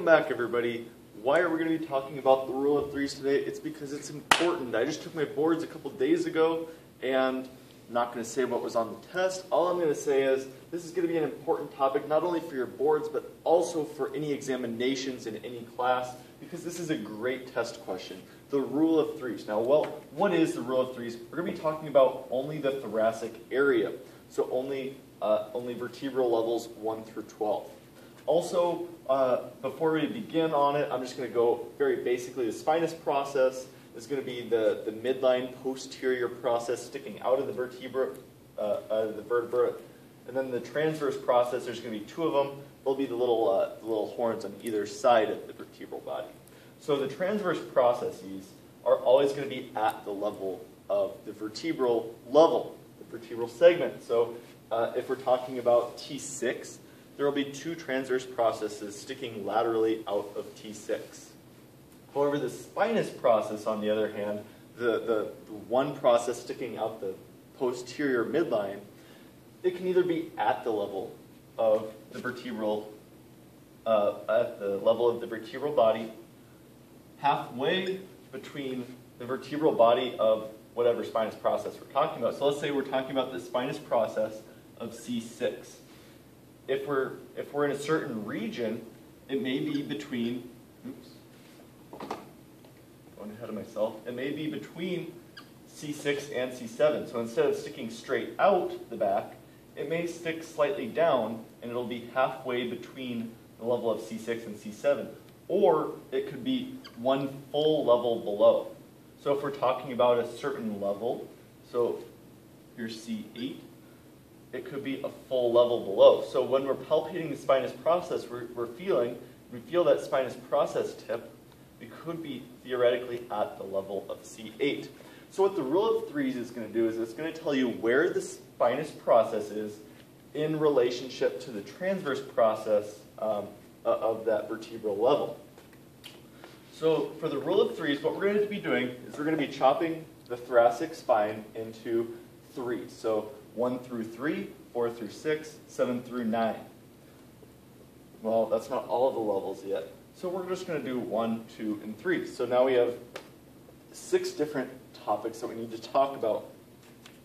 Welcome back, everybody. Why are we going to be talking about the rule of threes today? It's because it's important. I just took my boards a couple days ago, and I'm not going to say what was on the test. All I'm going to say is this is going to be an important topic, not only for your boards, but also for any examinations in any class, because this is a great test question. The rule of threes. Now, well, what is the rule of threes? We're going to be talking about only the thoracic area, so only uh, only vertebral levels 1 through 12. Also, uh, before we begin on it, I'm just going to go very basically. The spinous process is going to be the, the midline posterior process sticking out of the vertebra, uh, of the vertebra. And then the transverse process, there's going to be two of them. They'll be the little, uh, the little horns on either side of the vertebral body. So the transverse processes are always going to be at the level of the vertebral level, the vertebral segment. So uh, if we're talking about T6, there will be two transverse processes sticking laterally out of T6. However, the spinous process, on the other hand, the, the, the one process sticking out the posterior midline, it can either be at the level of the vertebral, uh, at the level of the vertebral body, halfway between the vertebral body of whatever spinous process we're talking about. So let's say we're talking about the spinous process of C6. If we're, if we're in a certain region, it may be between, oops, going ahead of myself, it may be between C6 and C7. So instead of sticking straight out the back, it may stick slightly down and it'll be halfway between the level of C6 and C7. Or it could be one full level below. So if we're talking about a certain level, so here's C8, it could be a full level below. So when we're palpating the spinous process, we're, we're feeling, we feel that spinous process tip, we could be theoretically at the level of C8. So what the rule of threes is going to do is it's going to tell you where the spinous process is in relationship to the transverse process um, of that vertebral level. So for the rule of threes, what we're going to be doing is we're going to be chopping the thoracic spine into three. So 1 through 3, 4 through 6, 7 through 9. Well, that's not all of the levels yet. So we're just going to do 1, 2, and 3. So now we have six different topics that we need to talk about.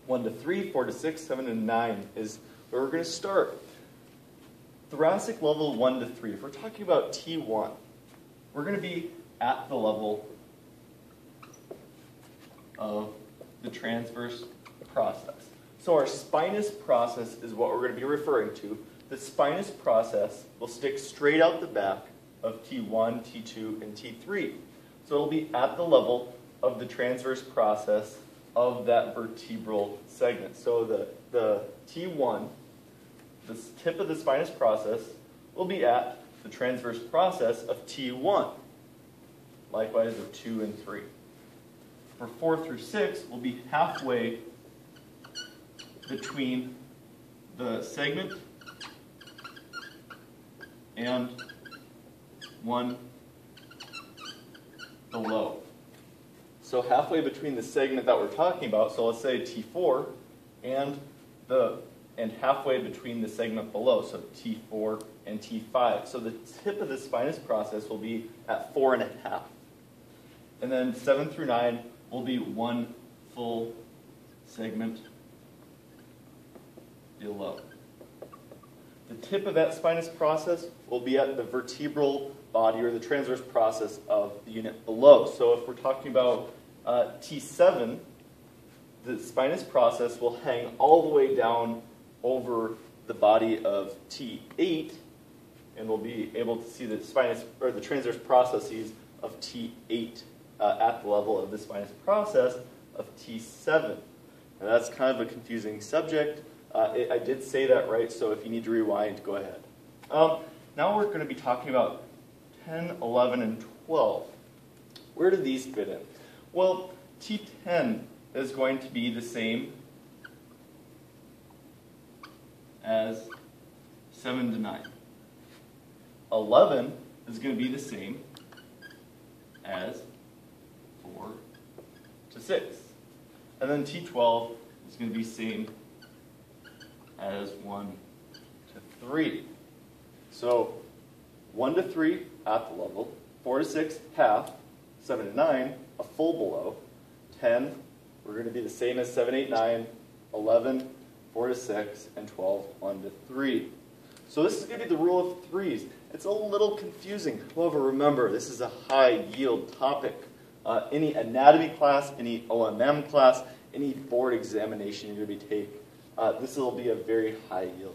1 to 3, 4 to 6, 7 to 9 is where we're going to start. Thoracic level 1 to 3. If we're talking about T1, we're going to be at the level of the transverse process. So our spinous process is what we're going to be referring to. The spinous process will stick straight out the back of T1, T2, and T3. So it'll be at the level of the transverse process of that vertebral segment. So the, the T1, the tip of the spinous process, will be at the transverse process of T1. Likewise of 2 and 3. For 4 through 6, we'll be halfway between the segment and one below. So halfway between the segment that we're talking about, so let's say T4, and the and halfway between the segment below, so T4 and T5. So the tip of the spinous process will be at four and a half. And then seven through nine will be one full segment below. The tip of that spinous process will be at the vertebral body or the transverse process of the unit below. So if we're talking about uh, T7, the spinous process will hang all the way down over the body of T8, and we'll be able to see the spinous or the transverse processes of T8 uh, at the level of the spinous process of T7. Now that's kind of a confusing subject. Uh, it, I did say that right, so if you need to rewind, go ahead. Um, now we're going to be talking about 10, 11, and 12. Where do these fit in? Well, T10 is going to be the same as 7 to 9. 11 is going to be the same as 4 to 6. And then T12 is going to be same as 1 to 3. So 1 to 3, at the level, 4 to 6, half, 7 to 9, a full below, 10, we're going to be the same as 7, 8, 9, 11, 4 to 6, and 12, 1 to 3. So this is going to be the rule of threes. It's a little confusing. However, remember, this is a high yield topic. Uh, any anatomy class, any OMM class, any board examination you're going to be taking, uh, this will be a very high yield